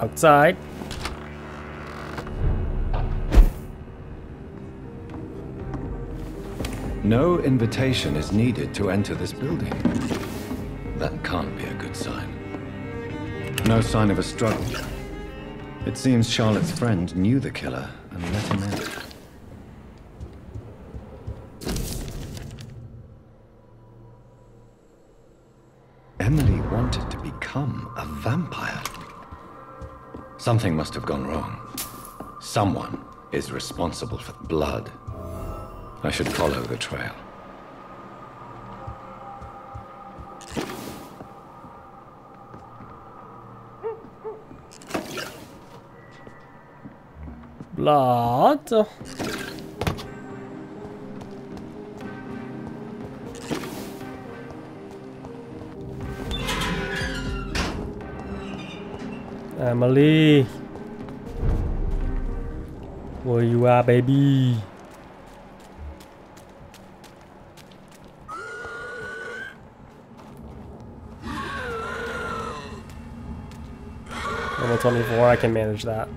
outside. No invitation is needed to enter this building. That can't be a good sign. No sign of a struggle. It seems Charlotte's friend knew the killer and let him in. Something must have gone wrong. Someone is responsible for the blood. I should follow the trail. Blood. Emily. Where you at, baby? Level 24, I can manage that.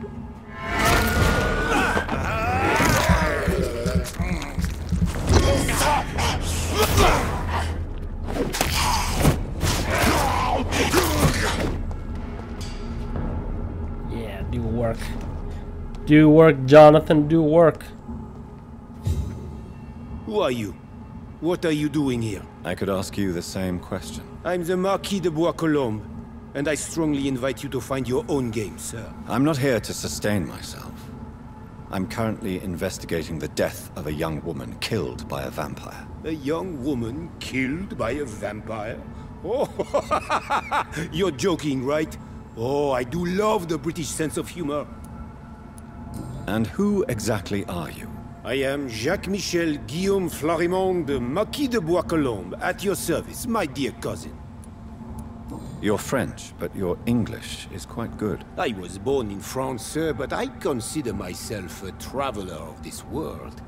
Work. Do work, Jonathan, do work. Who are you? What are you doing here? I could ask you the same question. I'm the Marquis de Bois-Colombes, and I strongly invite you to find your own game, sir. I'm not here to sustain myself. I'm currently investigating the death of a young woman killed by a vampire. A young woman killed by a vampire? Oh, you're joking, right? Oh, I do love the British sense of humor. And who exactly are you? I am Jacques-Michel Guillaume Florimond de Marquis de Bois-Colombes, at your service, my dear cousin. You're French, but your English is quite good. I was born in France, sir, but I consider myself a traveler of this world.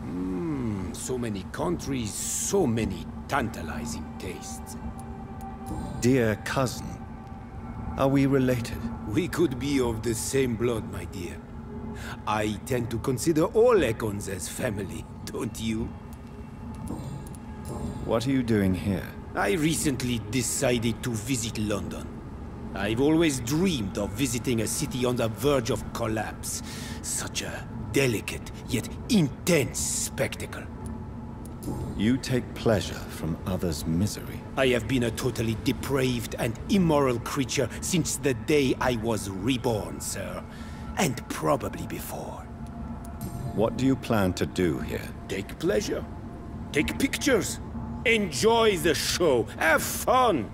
Hmm, so many countries, so many tantalizing tastes. Dear cousin, are we related? We could be of the same blood, my dear. I tend to consider all Ekons as family, don't you? What are you doing here? I recently decided to visit London. I've always dreamed of visiting a city on the verge of collapse. Such a delicate, yet intense spectacle. You take pleasure from others' misery. I have been a totally depraved and immoral creature since the day I was reborn, sir. And probably before. What do you plan to do here? Take pleasure. Take pictures. Enjoy the show. Have fun.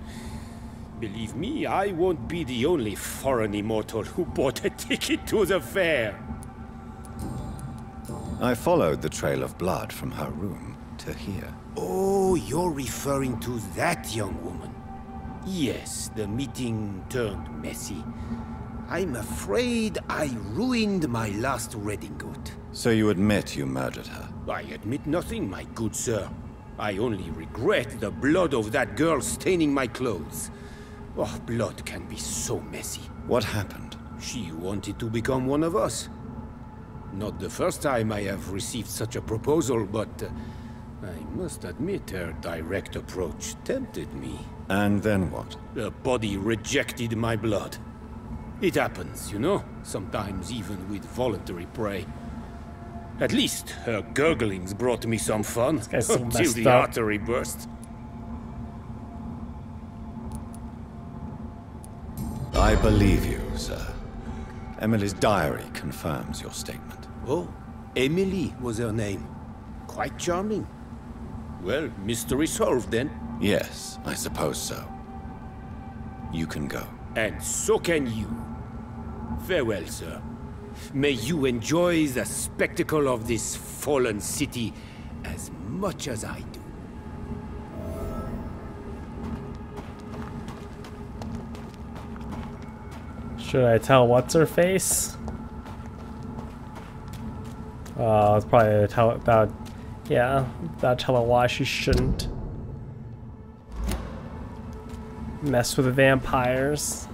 Believe me, I won't be the only foreign immortal who bought a ticket to the fair. I followed the trail of blood from her room to here. Oh, you're referring to that young woman. Yes, the meeting turned messy. I'm afraid I ruined my last redingote. So you admit you murdered her? I admit nothing, my good sir. I only regret the blood of that girl staining my clothes. Oh, blood can be so messy. What happened? She wanted to become one of us. Not the first time I have received such a proposal, but uh, I must admit her direct approach tempted me. And then what? The body rejected my blood. It happens, you know, sometimes even with voluntary prey. At least her gurglings brought me some fun so until the up. artery burst. I believe you, sir. Emily's diary confirms your statement. Oh, Emily was her name. Quite charming. Well, mystery solved then. Yes, I suppose so. You can go. And so can you. Farewell, sir. May you enjoy the spectacle of this fallen city as much as I do. Should I tell what's her face? Uh, it's probably tell about, yeah, that'll tell her why she shouldn't mess with the vampires.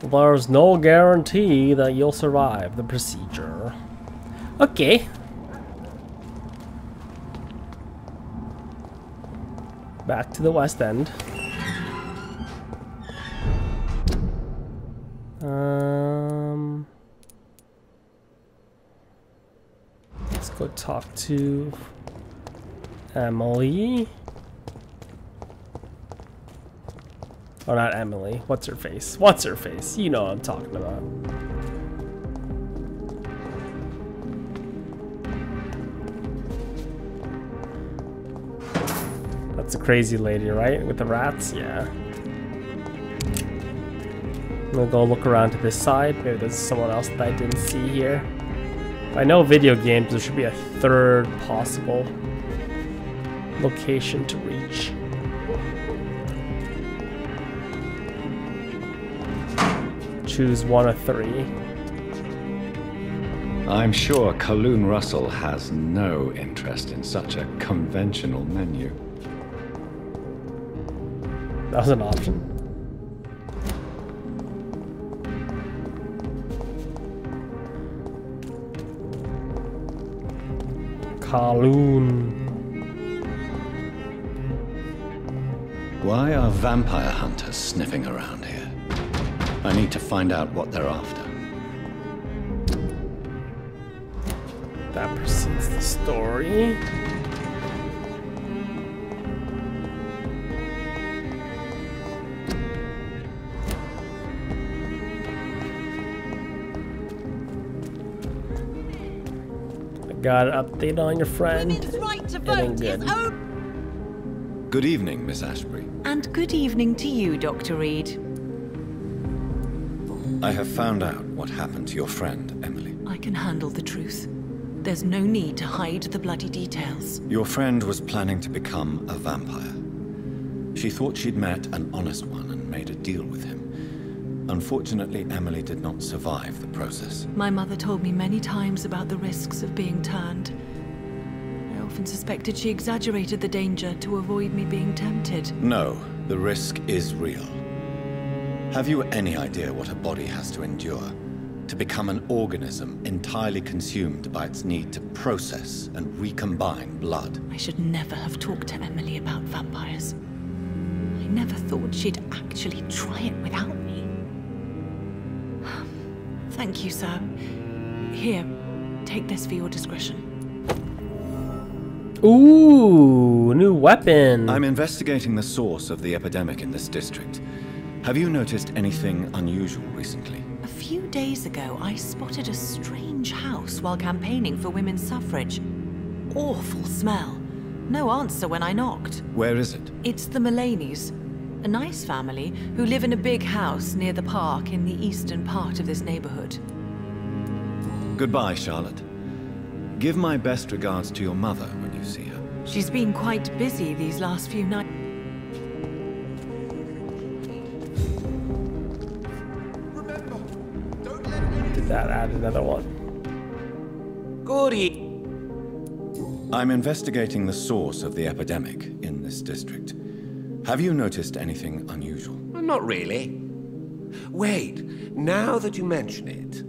There's no guarantee that you'll survive the procedure. Okay. Back to the West End. Let's go talk to Emily. Oh, not Emily. What's her face? What's her face? You know what I'm talking about. That's a crazy lady, right? With the rats? Yeah. I'm gonna go look around to this side. Maybe there's someone else that I didn't see here. If I know video games, there should be a third possible location to reach. Choose one of three. I'm sure Kaloon Russell has no interest in such a conventional menu. That was an option. Kaloon. Why are vampire hunters sniffing around here? I need to find out what they're after. That precedes the story. Got an update on your friend. Women's right to vote ain't is good. Good evening, Miss Ashbury. And good evening to you, Dr. Reid. I have found out what happened to your friend, Emily. I can handle the truth. There's no need to hide the bloody details. Your friend was planning to become a vampire. She thought she'd met an honest one and made a deal with him. Unfortunately, Emily did not survive the process. My mother told me many times about the risks of being turned. I often suspected she exaggerated the danger to avoid me being tempted. No, the risk is real. Have you any idea what a body has to endure? To become an organism entirely consumed by its need to process and recombine blood. I should never have talked to Emily about vampires. I never thought she'd actually try it without me. Thank you, sir. Here, take this for your discretion. Ooh, new weapon. I'm investigating the source of the epidemic in this district. Have you noticed anything unusual recently? A few days ago, I spotted a strange house while campaigning for women's suffrage. Awful smell. No answer when I knocked. Where is it? It's the Mullaneys, a nice family who live in a big house near the park in the eastern part of this neighborhood. Goodbye, Charlotte. Give my best regards to your mother when you see her. She's been quite busy these last few nights. Did that add another one? Goody. I'm investigating the source of the epidemic in this district. Have you noticed anything unusual? Not really. Wait, now that you mention it,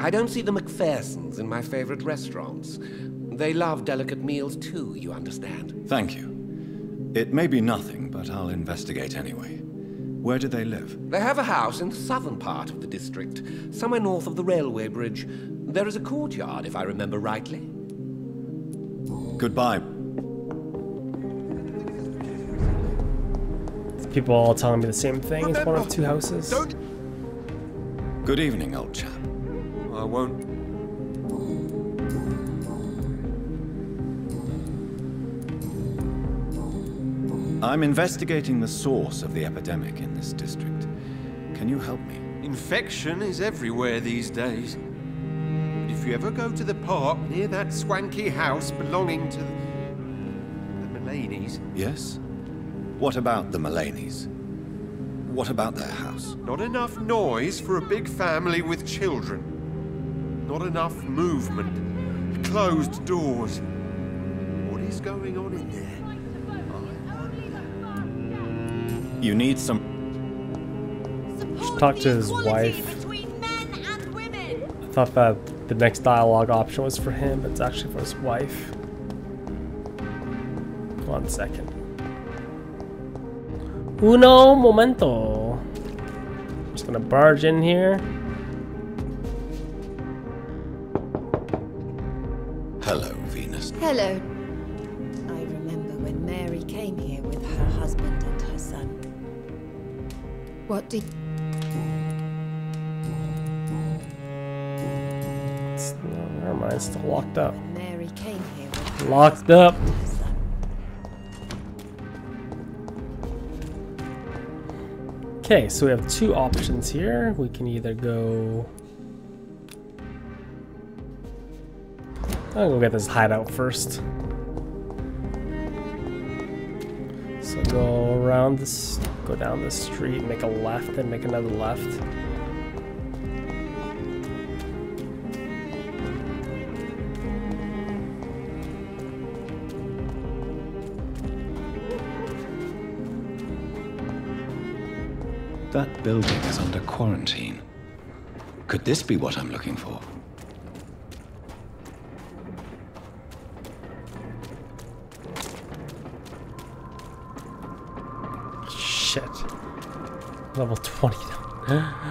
I don't see the McPhersons in my favorite restaurants. They love delicate meals too, you understand. Thank you. It may be nothing, but I'll investigate anyway. Where do they live? They have a house in the southern part of the district, somewhere north of the railway bridge. There is a courtyard, if I remember rightly. Goodbye. People all telling me the same thing. It's one of two houses. Good evening, old chap. I won't. I'm investigating the source of the epidemic in this district. Can you help me? Infection is everywhere these days. If you ever go to the park near that swanky house belonging to the, the Mullaneys, Yes? What about the Mullaneys? What about their house? not enough noise for a big family with children. Not enough movement. Closed doors. What is going on in there? You need some... should talk to his wife. I thought that the next dialogue option was for him, but it's actually for his wife. One second. Uno momento. Just gonna barge in here. Hello, Venus. Hello. I remember when Mary came here with her husband and her son. What did... No, never mind, it's still locked up. Mary came here with Locked up. Okay, so we have two options here. We can either go. I'll go get this hideout first. So go around this, go down the street, make a left, then make another left. Building is under quarantine. Could this be what I'm looking for? Shit. Level 20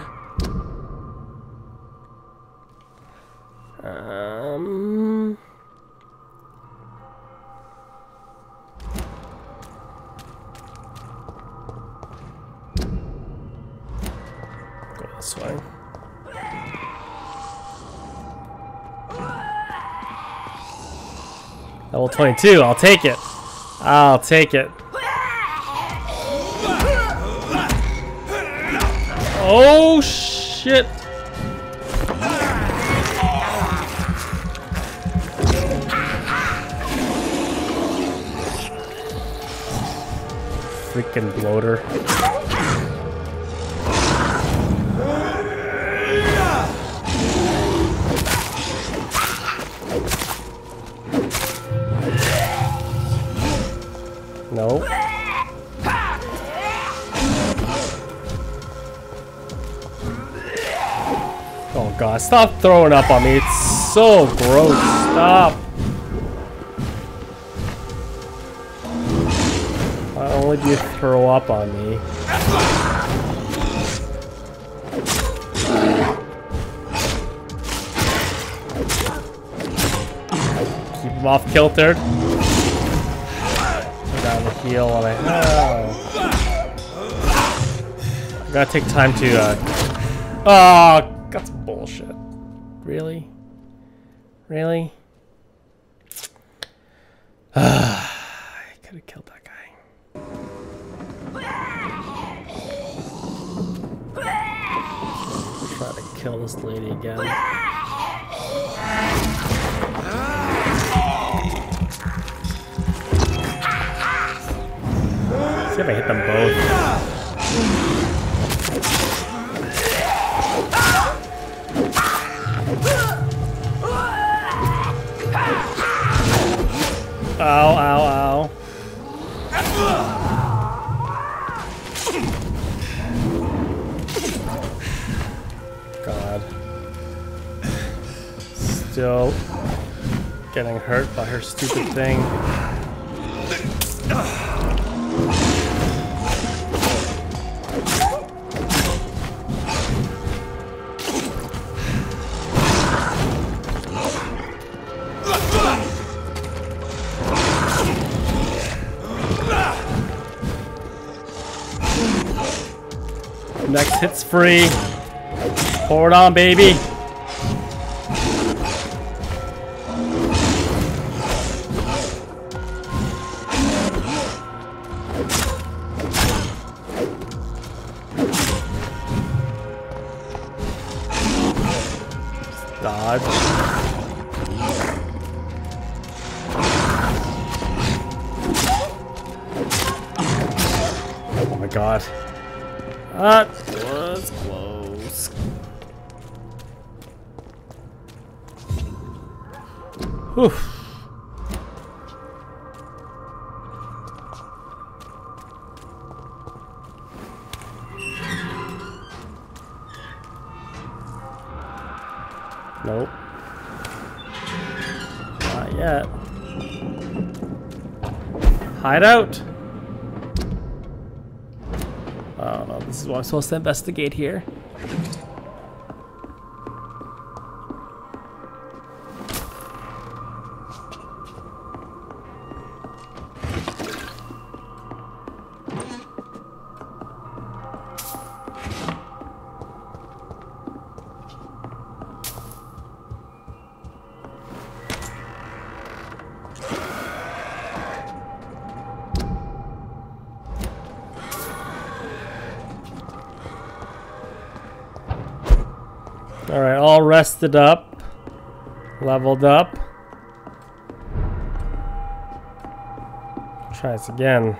Level 22, I'll take it. I'll take it. Oh shit! Freaking bloater. God, stop throwing up on me. It's so gross. Stop. Why only do you throw up on me? Keep him off kilter. Down the heel and I. Oh. I gotta take time to uh, Oh, bullshit. Really? Really? I could have killed that guy. Try to kill this lady again. See if I hit them both. Ow, ow, ow. God. Still getting hurt by her stupid thing. Next hit's free. Pour it on, baby. Oof. Nope. Not yet. Hide out! I don't know, this is what I'm supposed to investigate here. Rested up. Leveled up. Try this again.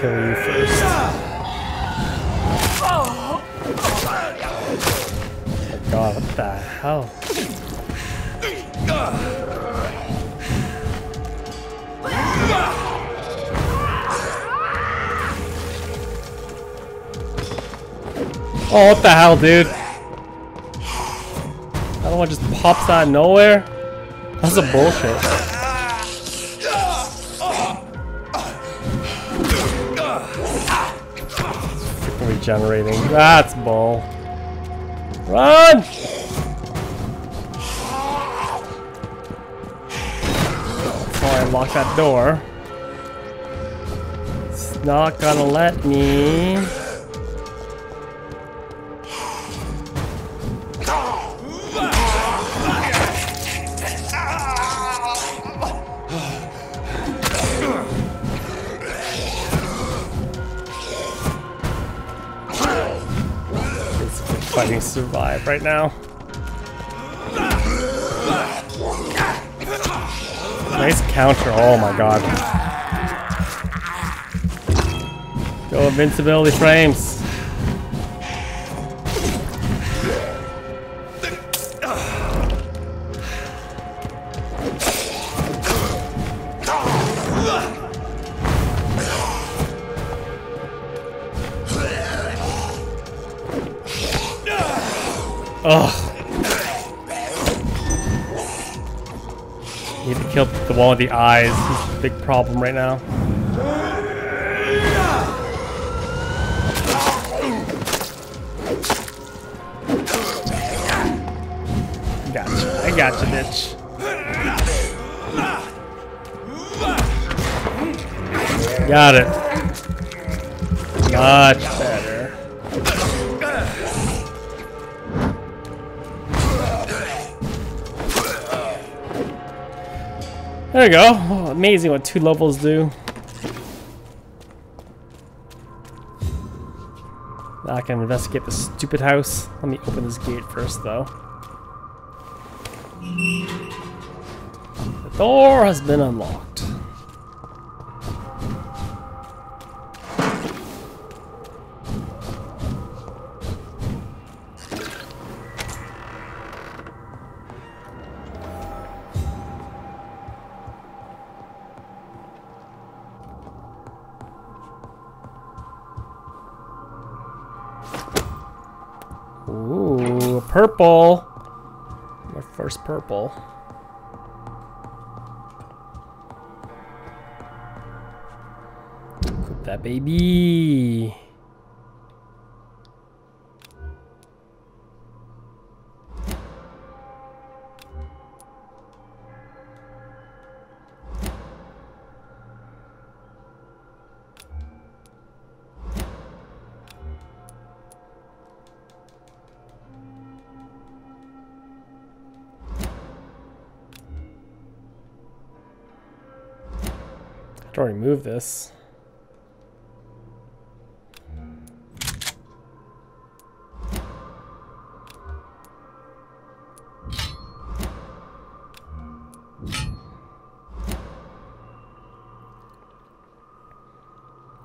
Kill you first. God, what the hell? Oh, what the hell, dude? That one just pops out of nowhere? That's a bullshit. Regenerating. That's bull. Run! Before I lock that door. It's not gonna let me. Survive right now. Nice counter. Oh my god. Go invincibility frames. Ugh. Need to kill the one with the eyes. He's a big problem right now. Gotcha. I gotcha, bitch. Got it. Much There we go. Oh, amazing what two levels do. Now I can investigate the stupid house. Let me open this gate first, though. The door has been unlocked. Purple. My first purple. Equip that baby. I have to remove this.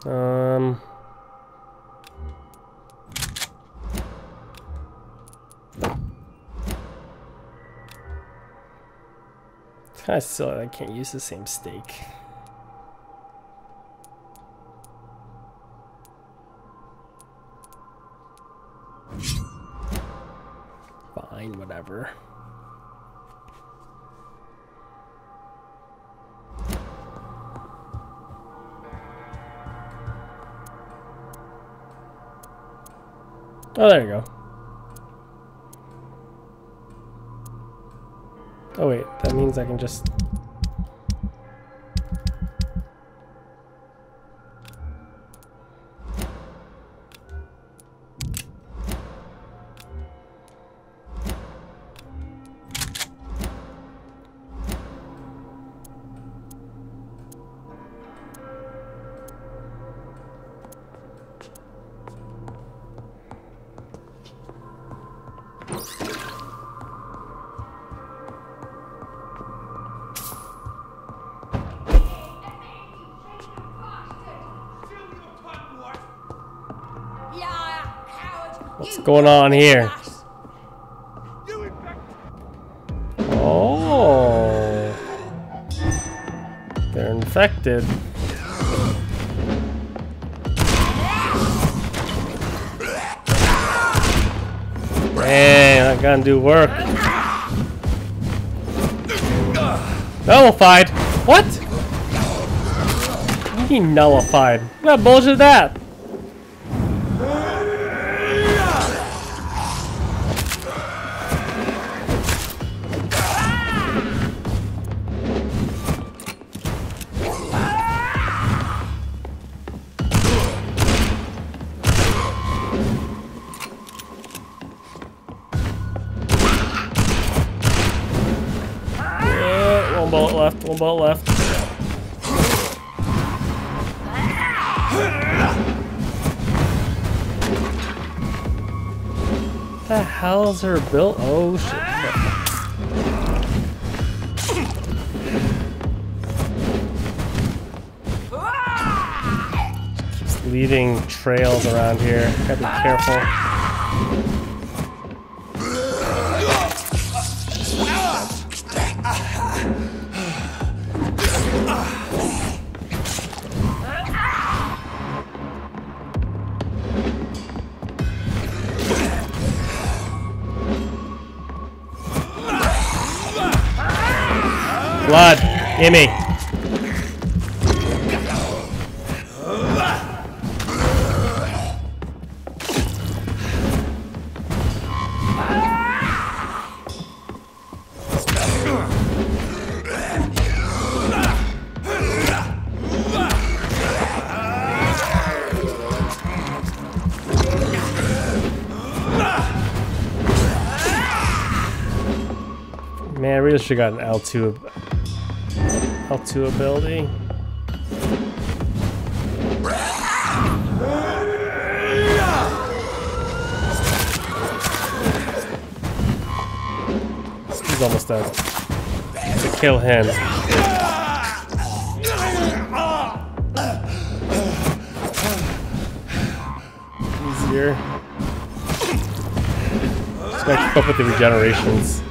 Um... It's kind of silly I can't use the same stake. Oh, there you go. Oh wait, that means I can just... going on here? Oh. They're infected. Man, gun do work. Nullified? What? Mean nullified? What bullshit that? Is her built? Oh shit. Leaving trails around here. Gotta be careful. Blood, gimme. Man, I really should have got an L2 L2 ability. He's almost dead. To kill him. Easier. Just gotta keep up with the regenerations.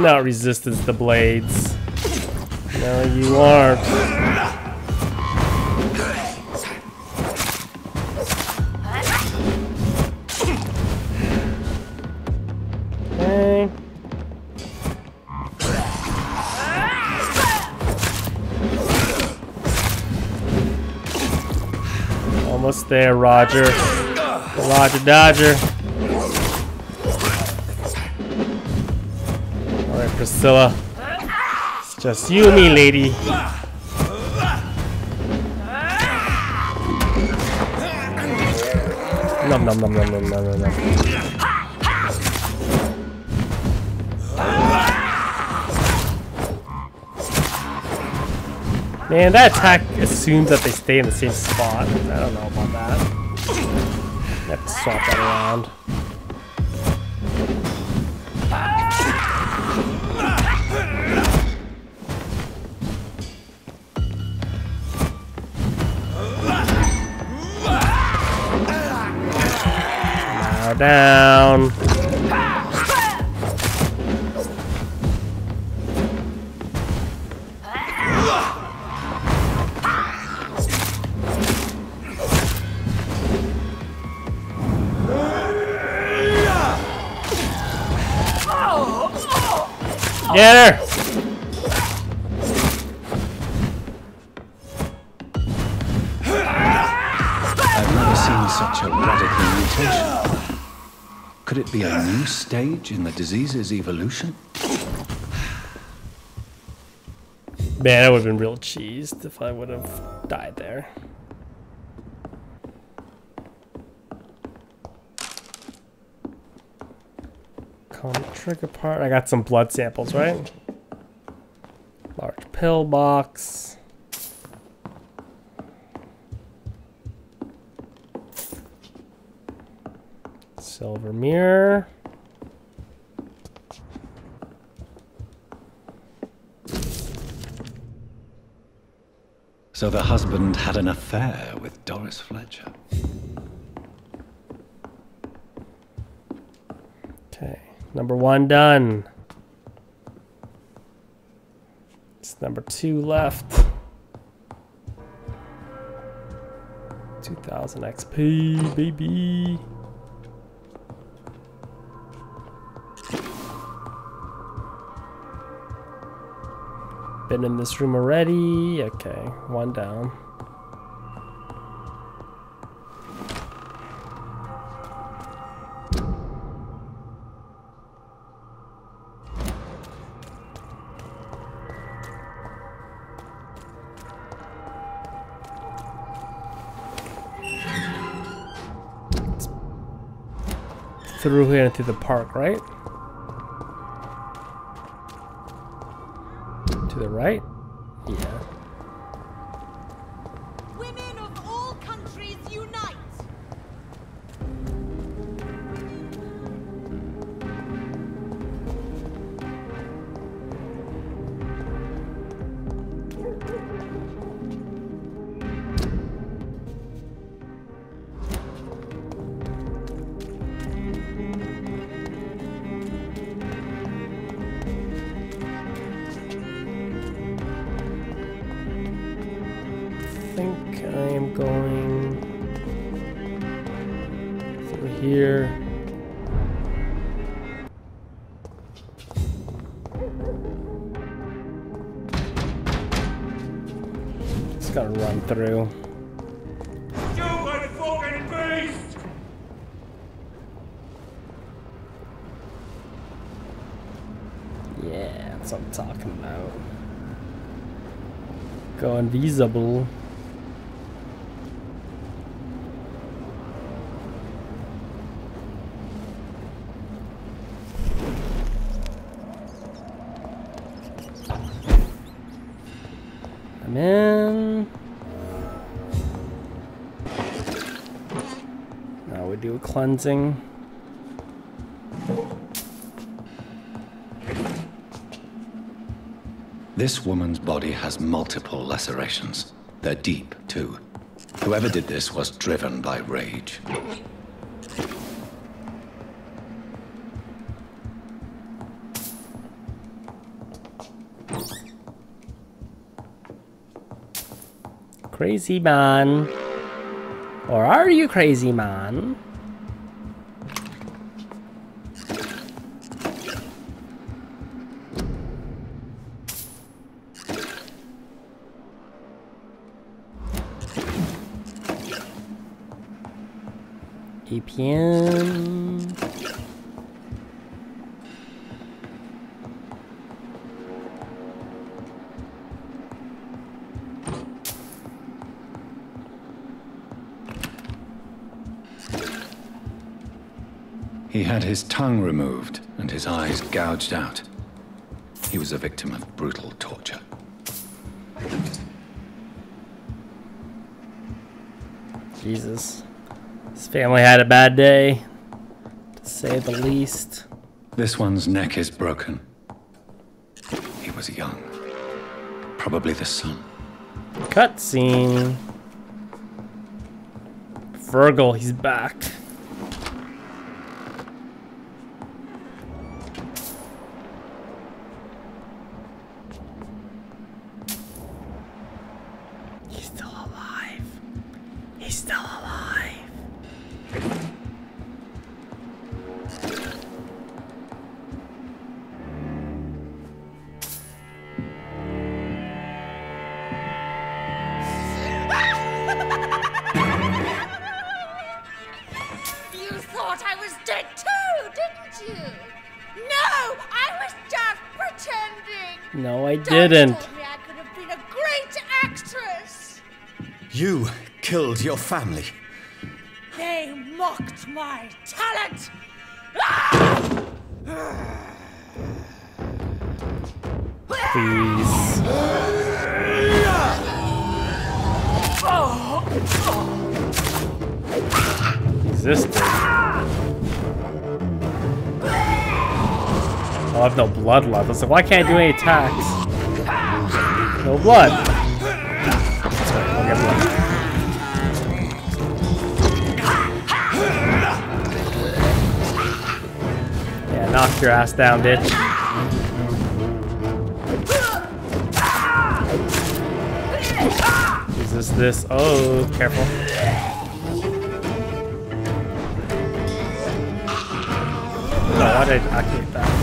You're not resistant to blades. No, you aren't. Okay. Almost there, Roger. Roger Dodger. Priscilla. It's just you and me, lady. Nom nom nom nom nom nom nom. Man, that attack assumes that they stay in the same spot. I don't know about that. I have to swap that around. Stage in the disease's evolution? Man, I would have been real cheesed if I would have died there. Comic trigger part. I got some blood samples, right? Large pill box. Silver mirror. So the husband had an affair with Doris Fletcher. Okay, number one done. It's number two left. 2000 XP, baby. Been in this room already. Okay, one down. through here into the park, right? The right? Through. Stupid fucking beast! Yeah, that's what I'm talking about. Go invisible. Cleansing. This woman's body has multiple lacerations. They're deep, too. Whoever did this was driven by rage. Crazy man. Or are you crazy man? EPN. He had his tongue removed and his eyes gouged out. He was a victim of brutal torture. Jesus. Family had a bad day, to say the least. This one's neck is broken. He was young. Probably the son. Cutscene. Virgil, he's back. Didn't. told me I could have been a great actress. You killed your family. They mocked my talent. Please. He's this thing. Oh, I have no blood left. I was like, why can't I do any attacks? No blood. I'll get blood. Yeah, knock your ass down, bitch. Is this this? Oh, careful. No, why did I activate that?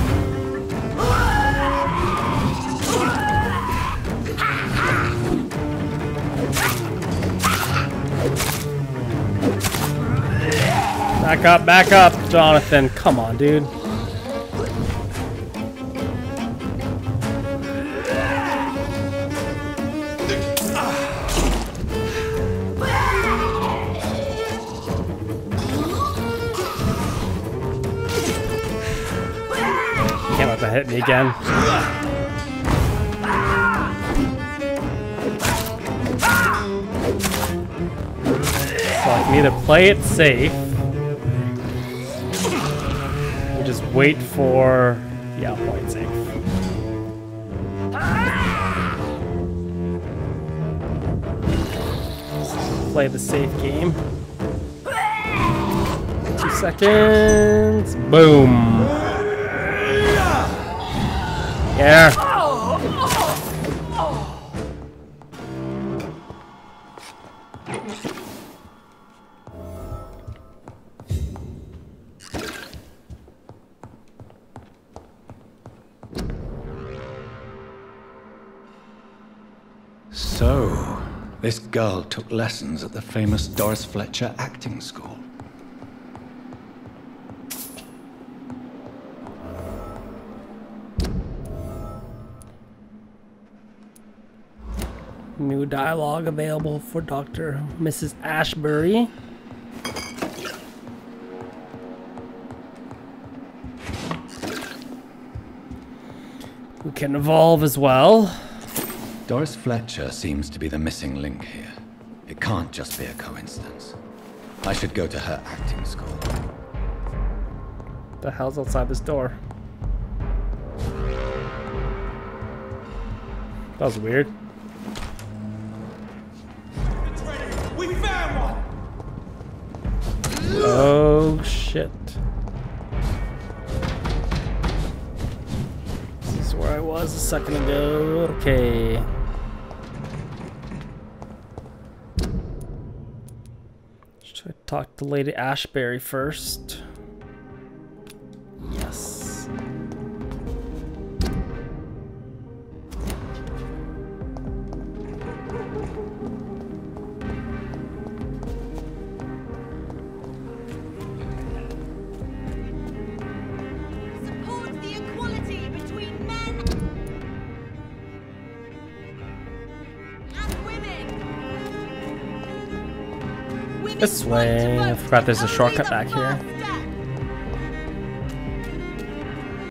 Back up, back up, Jonathan. Come on, dude. Can't let that hit me again. So I can either play it safe. Wait for... Yeah, play safe. Play the safe game. Two seconds. Boom. Yeah. Girl took lessons at the famous Doris Fletcher acting school. New dialogue available for Dr. Mrs. Ashbury. We can evolve as well. Doris Fletcher seems to be the missing link here. It can't just be a coincidence. I should go to her acting school. The hell's outside this door? That was weird. We found one! Oh shit. This is where I was a second ago. Okay. Talk to Lady Ashbury first? Way. I forgot there's a shortcut back here.